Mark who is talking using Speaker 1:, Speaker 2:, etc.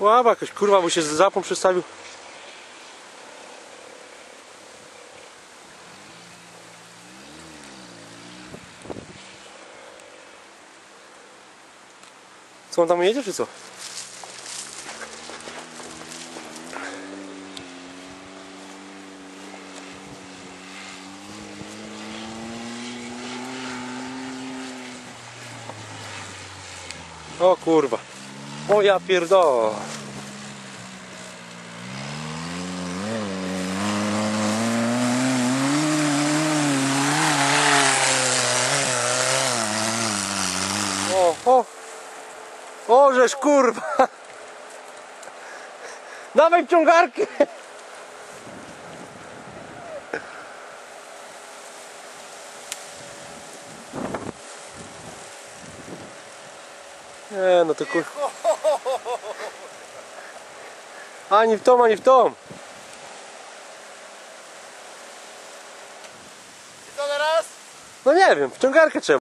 Speaker 1: Słaba jakaś kurwa, bo się z zapą przestawił. Co on tam jedzie czy co? O kurwa. O ja pierdo. O, o. O, żeż kurwa. Dawaj ciągarkę. Nie, no to kur... Ani w tom, ani w tom.
Speaker 2: I co teraz?
Speaker 1: No nie wiem, wciągarkę trzeba.